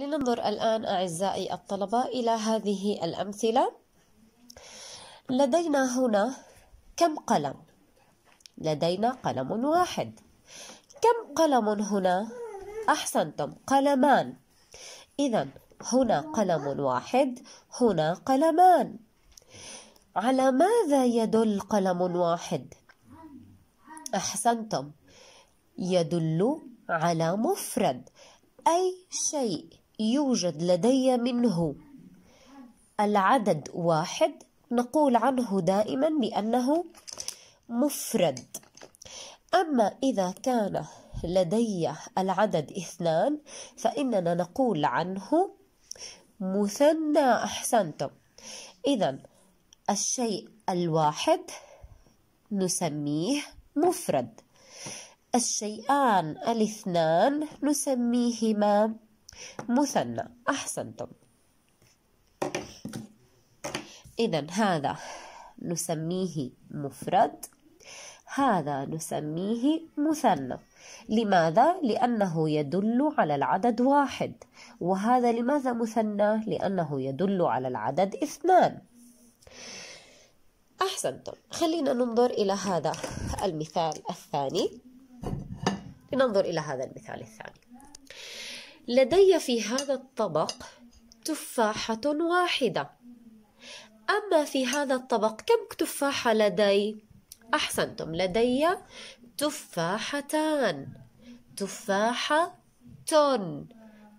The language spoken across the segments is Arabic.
لننظر الآن أعزائي الطلبة إلى هذه الأمثلة لدينا هنا كم قلم؟ لدينا قلم واحد كم قلم هنا؟ أحسنتم قلمان إذا هنا قلم واحد هنا قلمان على ماذا يدل قلم واحد؟ أحسنتم يدل على مفرد أي شيء يوجد لدي منه. العدد واحد نقول عنه دائما بأنه مفرد. أما إذا كان لدي العدد اثنان فإننا نقول عنه مثنى. أحسنتم. إذا الشيء الواحد نسميه مفرد. الشيئان الاثنان نسميهما مثنى. أحسنتم إذا هذا نسميه مفرد هذا نسميه مثنى. لماذا؟ لأنه يدل على العدد واحد. وهذا لماذا مثنى؟ لأنه يدل على العدد اثنان. أحسنتم خلينا ننظر إلى هذا المثال الثاني. لننظر إلى هذا المثال الثاني. لدي في هذا الطبق تفاحة واحدة. أما في هذا الطبق كم تفاحة لدي؟ أحسنتم لدي تفاحتان. تفاحة تون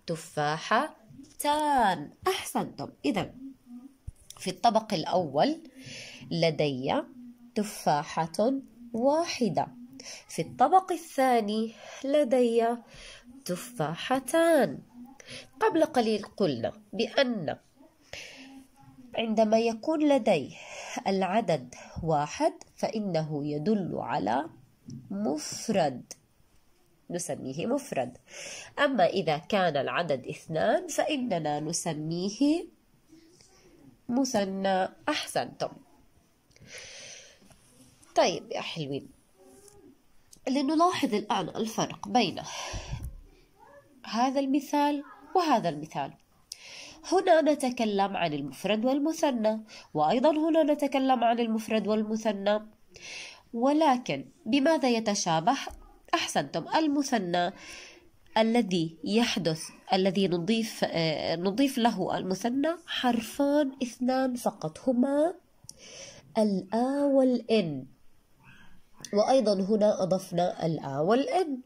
تفاحة تان. أحسنتم. إذا في الطبق الأول لدي تفاحة واحدة. في الطبق الثاني لدي تفاحتان. قبل قليل قلنا بأن عندما يكون لدي العدد واحد فإنه يدل على مفرد نسميه مفرد. أما إذا كان العدد اثنان فإننا نسميه مثنى أحسنتم. طيب يا حلوين. لنلاحظ الآن الفرق بين هذا المثال وهذا المثال. هنا نتكلم عن المفرد والمثنى وأيضا هنا نتكلم عن المفرد والمثنى. ولكن بماذا يتشابه؟ أحسنتم المثنى الذي يحدث الذي نضيف نضيف له المثنى حرفان اثنان فقط هما الآ والإن وأيضا هنا أضفنا الآ والإن.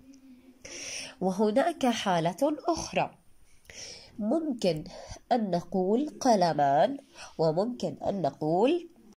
وهناك حالة أخرى. ممكن أن نقول قلمان وممكن أن نقول